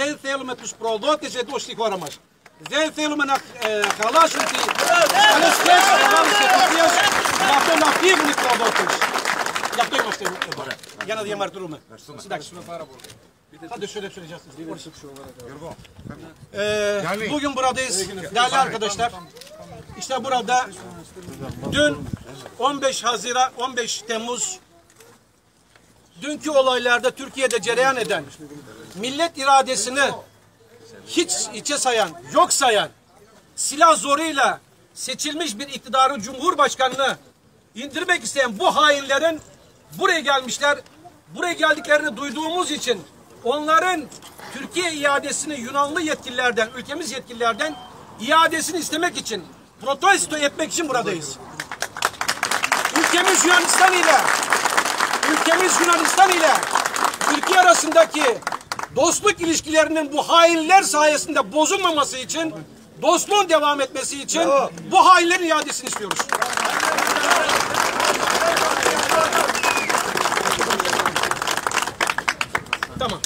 Δεν θέλουμε τους προδότες εδώ στη χώρα μας. Δεν θέλουμε να ε, χαλάσουν τις καλές σχέσεις μεγάλης Αιθιοπίας, γι' αυτό να φύγουν οι προδότες. Γι' αυτό είμαστε εδώ, για να διαμαρτυρούμε. Εντάξει. Hadi şöyle söyleyeceğiz. Ee, bugün buradayız değerli arkadaşlar. İşte burada dün 15 Haziran 15 Temmuz dünkü olaylarda Türkiye'de cereyan eden millet iradesini hiç içe sayan, yok sayan, silah zoruyla seçilmiş bir iktidarı Cumhurbaşkanını indirmek isteyen bu hainlerin buraya gelmişler. Buraya geldiklerini duyduğumuz için onların Türkiye iadesini Yunanlı yetkililerden, ülkemiz yetkililerden iadesini istemek için, protesto etmek için buradayız. Ülkemiz Yunanistan ile ülkemiz Yunanistan ile Türkiye arasındaki dostluk ilişkilerinin bu hainler sayesinde bozulmaması için dostluğun devam etmesi için bu hainlerin iadesini istiyoruz. Tamam.